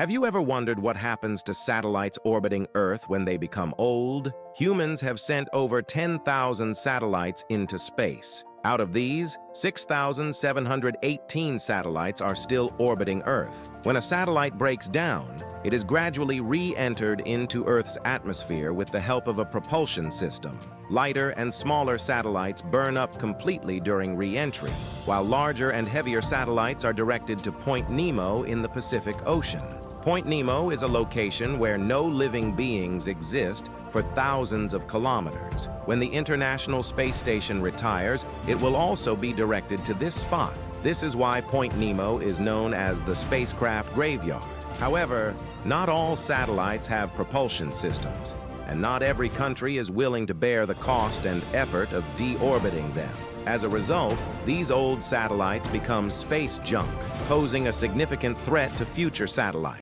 Have you ever wondered what happens to satellites orbiting Earth when they become old? Humans have sent over 10,000 satellites into space. Out of these, 6,718 satellites are still orbiting Earth. When a satellite breaks down, it is gradually re-entered into Earth's atmosphere with the help of a propulsion system. Lighter and smaller satellites burn up completely during re-entry, while larger and heavier satellites are directed to Point Nemo in the Pacific Ocean. Point Nemo is a location where no living beings exist for thousands of kilometers. When the International Space Station retires, it will also be directed to this spot. This is why Point Nemo is known as the spacecraft graveyard. However, not all satellites have propulsion systems, and not every country is willing to bear the cost and effort of deorbiting them. As a result, these old satellites become space junk, posing a significant threat to future satellites.